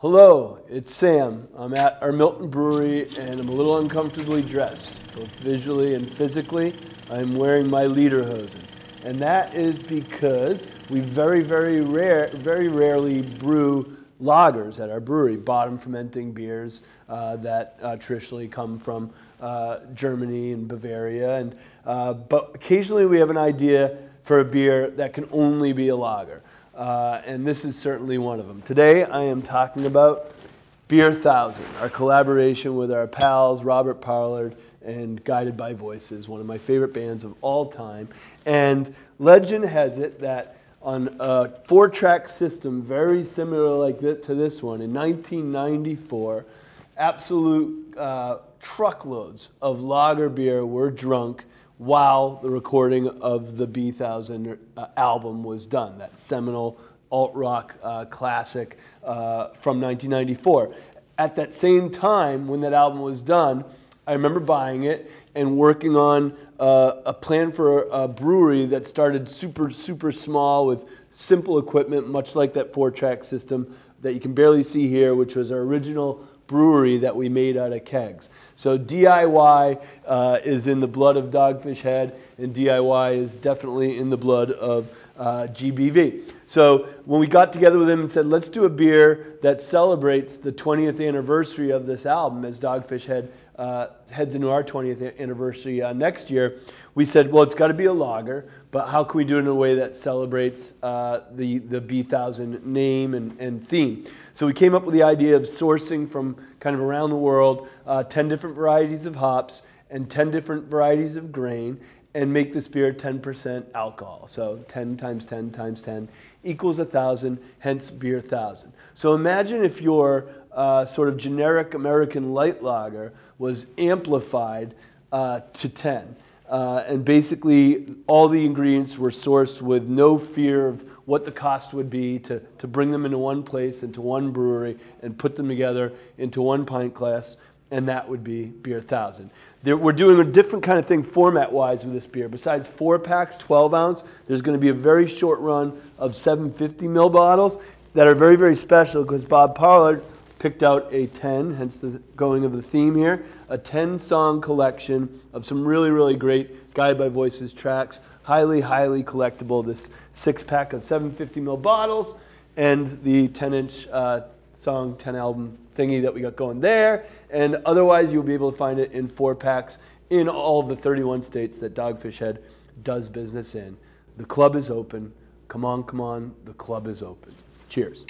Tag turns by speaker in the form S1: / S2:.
S1: Hello, it's Sam. I'm at our Milton Brewery and I'm a little uncomfortably dressed, both visually and physically. I'm wearing my lederhosen. And that is because we very, very rare, very rarely brew lagers at our brewery, bottom fermenting beers uh, that uh, traditionally come from uh, Germany and Bavaria. And, uh, but occasionally we have an idea for a beer that can only be a lager uh, and this is certainly one of them. Today I am talking about Beer Thousand, our collaboration with our pals Robert Pollard and Guided by Voices, one of my favorite bands of all time. And legend has it that on a four-track system very similar like this, to this one in 1994, absolute uh, truckloads of lager beer were drunk while the recording of the Bee Thousand uh, album was done, that seminal alt rock uh, classic uh, from 1994. At that same time, when that album was done, I remember buying it and working on uh, a plan for a, a brewery that started super, super small with simple equipment, much like that four track system that you can barely see here, which was our original brewery that we made out of kegs. So DIY uh, is in the blood of Dogfish Head, and DIY is definitely in the blood of uh, GBV. So when we got together with him and said, let's do a beer that celebrates the 20th anniversary of this album as Dogfish Head uh, heads into our 20th anniversary uh, next year, we said, well, it's got to be a lager, but how can we do it in a way that celebrates uh, the, the Bee Thousand name and, and theme? So we came up with the idea of sourcing from kind of around the world uh, 10 different varieties of hops and 10 different varieties of grain and make this beer 10% alcohol. So 10 times 10 times 10 equals 1,000, hence beer 1,000. So imagine if your uh, sort of generic American light lager was amplified uh, to 10. Uh, and basically, all the ingredients were sourced with no fear of what the cost would be to, to bring them into one place, into one brewery, and put them together into one pint glass, and that would be Beer Thousand. There, we're doing a different kind of thing format wise with this beer. Besides four packs, 12 ounce, there's going to be a very short run of 750 ml bottles that are very, very special because Bob Pollard picked out a 10, hence the going of the theme here, a 10 song collection of some really, really great Guided by Voices tracks. Highly, highly collectible. This six pack of 750 ml bottles and the 10 inch uh, song, 10 album thingy that we got going there. And otherwise, you'll be able to find it in four packs in all the 31 states that Dogfish Head does business in. The club is open. Come on, come on. The club is open. Cheers.